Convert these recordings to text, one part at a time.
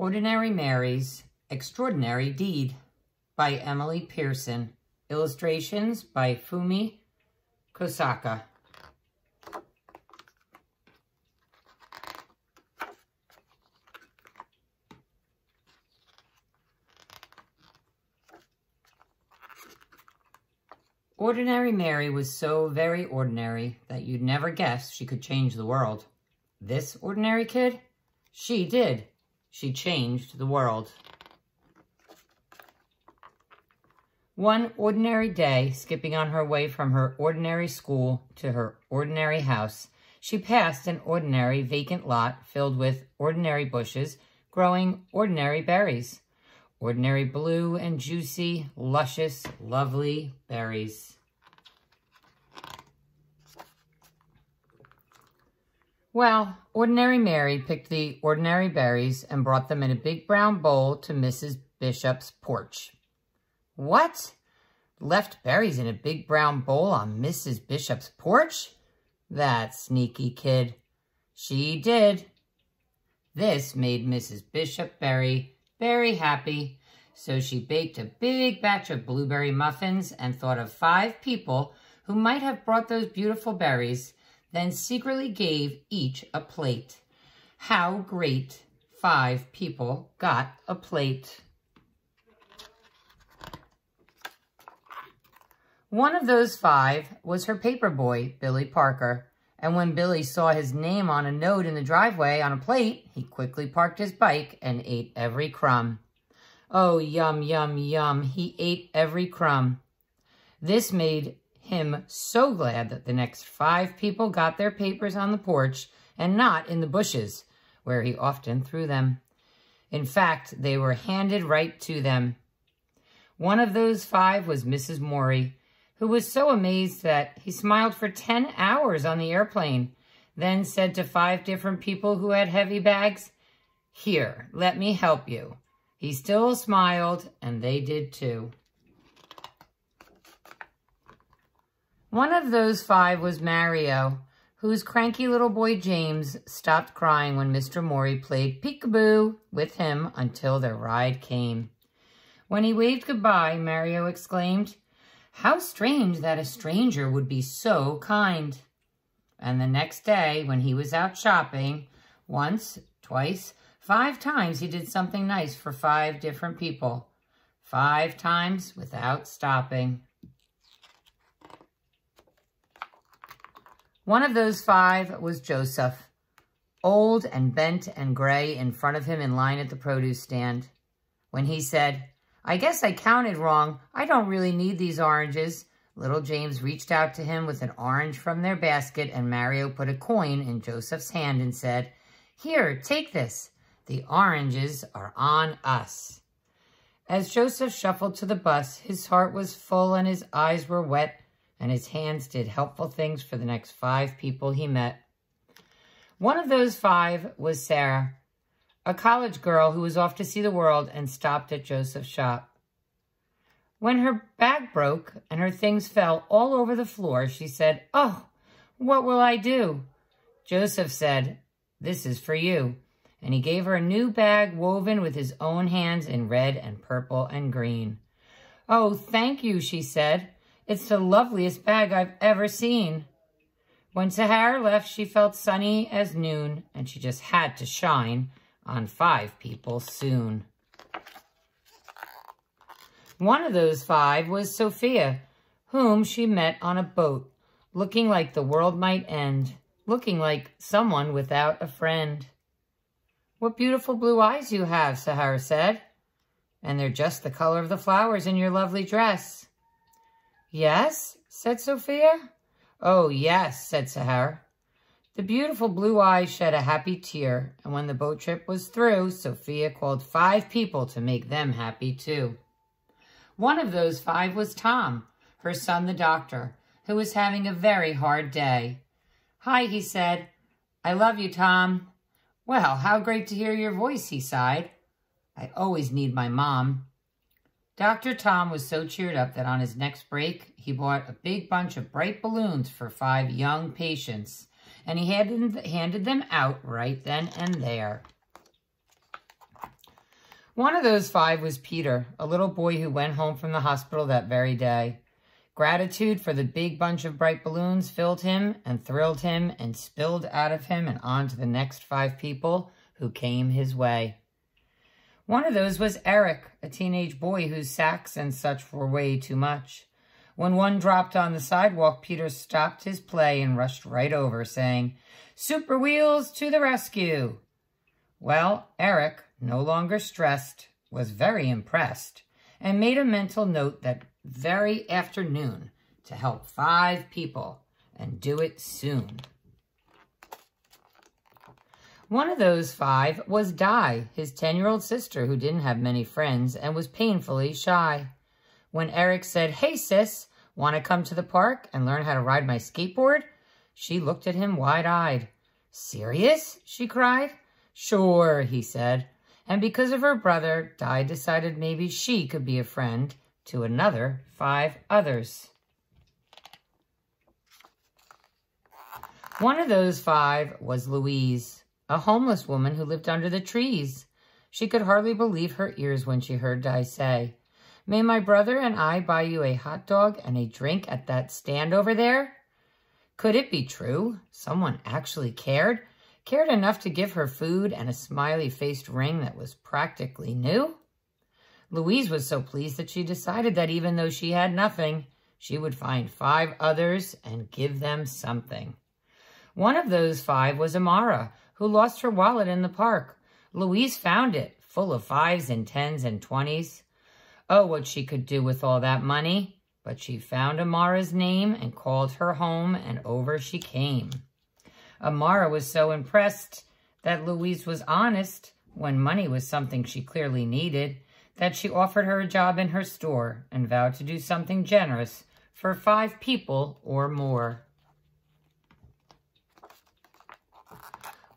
Ordinary Mary's Extraordinary Deed by Emily Pearson. Illustrations by Fumi Kosaka. Ordinary Mary was so very ordinary that you'd never guess she could change the world. This ordinary kid? She did. She changed the world. One ordinary day, skipping on her way from her ordinary school to her ordinary house, she passed an ordinary vacant lot filled with ordinary bushes growing ordinary berries. Ordinary blue and juicy, luscious, lovely berries. Well, Ordinary Mary picked the ordinary berries and brought them in a big brown bowl to Mrs. Bishop's porch. What? Left berries in a big brown bowl on Mrs. Bishop's porch? That sneaky kid. She did. This made Mrs. Bishop Berry very happy, so she baked a big batch of blueberry muffins and thought of five people who might have brought those beautiful berries then secretly gave each a plate. How great! Five people got a plate. One of those five was her paper boy, Billy Parker. And when Billy saw his name on a note in the driveway on a plate, he quickly parked his bike and ate every crumb. Oh, yum, yum, yum. He ate every crumb. This made him so glad that the next five people got their papers on the porch and not in the bushes, where he often threw them. In fact, they were handed right to them. One of those five was Mrs. Morey, who was so amazed that he smiled for 10 hours on the airplane, then said to five different people who had heavy bags, Here, let me help you. He still smiled, and they did too. One of those five was Mario, whose cranky little boy James stopped crying when Mr. Morey played peekaboo with him until their ride came. When he waved goodbye, Mario exclaimed, How strange that a stranger would be so kind. And the next day, when he was out shopping, once, twice, five times he did something nice for five different people. Five times without stopping. One of those five was Joseph, old and bent and gray in front of him in line at the produce stand. When he said, I guess I counted wrong. I don't really need these oranges. Little James reached out to him with an orange from their basket and Mario put a coin in Joseph's hand and said, Here, take this. The oranges are on us. As Joseph shuffled to the bus, his heart was full and his eyes were wet and his hands did helpful things for the next five people he met. One of those five was Sarah, a college girl who was off to see the world and stopped at Joseph's shop. When her bag broke and her things fell all over the floor, she said, Oh, what will I do? Joseph said, This is for you. And he gave her a new bag woven with his own hands in red and purple and green. Oh, thank you, she said. It's the loveliest bag I've ever seen. When Sahara left, she felt sunny as noon, and she just had to shine on five people soon. One of those five was Sophia, whom she met on a boat, looking like the world might end, looking like someone without a friend. What beautiful blue eyes you have, Sahara said. And they're just the color of the flowers in your lovely dress. Yes, said Sophia. Oh, yes, said Sahara. The beautiful blue eyes shed a happy tear, and when the boat trip was through, Sophia called five people to make them happy too. One of those five was Tom, her son the doctor, who was having a very hard day. Hi, he said. I love you, Tom. Well, how great to hear your voice, he sighed. I always need my mom. Dr. Tom was so cheered up that on his next break, he bought a big bunch of bright balloons for five young patients, and he handed, them out right then and there. One of those five was Peter, a little boy who went home from the hospital that very day. Gratitude for the big bunch of bright balloons filled him and thrilled him and spilled out of him and on to the next five people who came his way. One of those was Eric, a teenage boy whose sacks and such were way too much. When one dropped on the sidewalk, Peter stopped his play and rushed right over, saying, Super Wheels to the rescue! Well, Eric, no longer stressed, was very impressed and made a mental note that very afternoon to help five people and do it soon. One of those five was Di, his 10-year-old sister who didn't have many friends and was painfully shy. When Eric said, hey sis, want to come to the park and learn how to ride my skateboard? She looked at him wide-eyed. Serious? she cried. Sure, he said. And because of her brother, Di decided maybe she could be a friend to another five others. One of those five was Louise, a homeless woman who lived under the trees. She could hardly believe her ears when she heard Di say, May my brother and I buy you a hot dog and a drink at that stand over there? Could it be true? Someone actually cared? Cared enough to give her food and a smiley-faced ring that was practically new? Louise was so pleased that she decided that even though she had nothing, she would find five others and give them something. One of those five was Amara, who lost her wallet in the park. Louise found it, full of fives and tens and twenties. Oh, what she could do with all that money. But she found Amara's name and called her home, and over she came. Amara was so impressed that Louise was honest when money was something she clearly needed that she offered her a job in her store and vowed to do something generous for five people or more.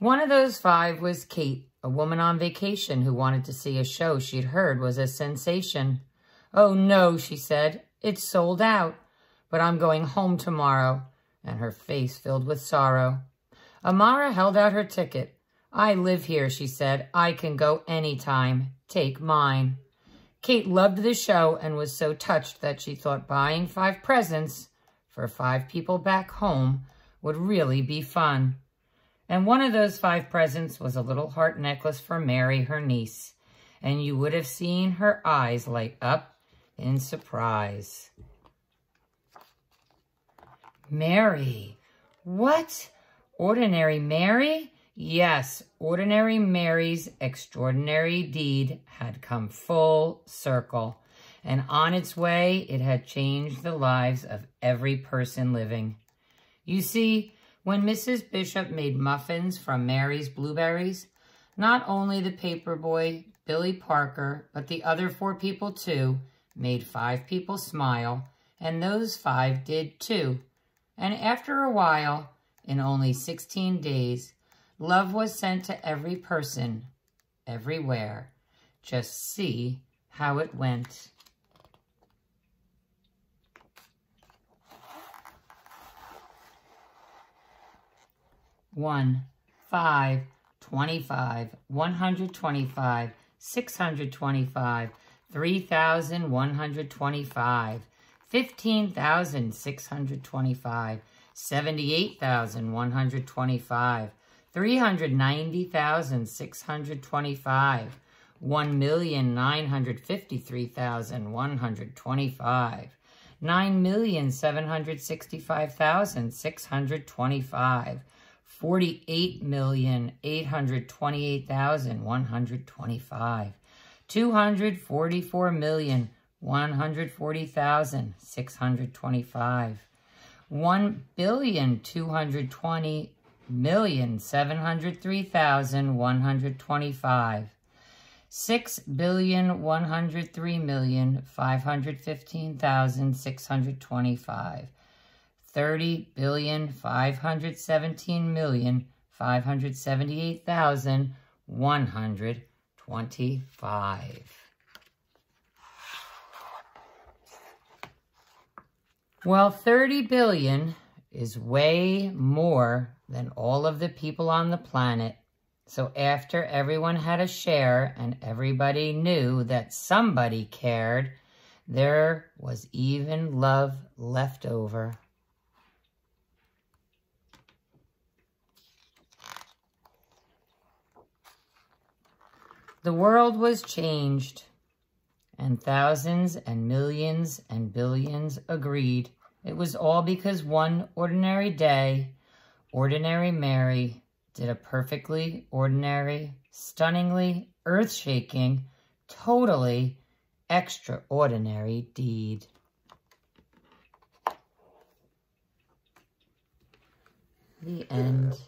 One of those five was Kate, a woman on vacation who wanted to see a show she'd heard was a sensation. Oh no, she said, it's sold out, but I'm going home tomorrow, and her face filled with sorrow. Amara held out her ticket. I live here, she said. I can go anytime. Take mine. Kate loved the show and was so touched that she thought buying five presents for five people back home would really be fun. And one of those five presents was a little heart necklace for Mary, her niece. And you would have seen her eyes light up in surprise. Mary. What? Ordinary Mary? Yes, Ordinary Mary's extraordinary deed had come full circle, and on its way it had changed the lives of every person living. You see, when Mrs. Bishop made muffins from Mary's blueberries, not only the paper boy, Billy Parker, but the other four people too, made five people smile, and those five did too. And after a while, in only 16 days, love was sent to every person, everywhere. Just see how it went. 1, 5, 25, 125, 625, 3,125, 15,625, 78,125, 390,625, 1,953,125, 9,765,625, 48,828,125, 244,140,625, one billion two hundred twenty million seven hundred three thousand one hundred twenty five six billion one hundred three million five hundred fifteen thousand six hundred twenty five thirty billion five hundred seventeen million five hundred seventy eight thousand one hundred twenty five Well, 30 billion is way more than all of the people on the planet So after everyone had a share and everybody knew that somebody cared, there was even love left over. The world was changed, and thousands and millions and billions agreed. It was all because one ordinary day, Ordinary Mary did a perfectly ordinary, stunningly earth-shaking, totally extraordinary deed. The end.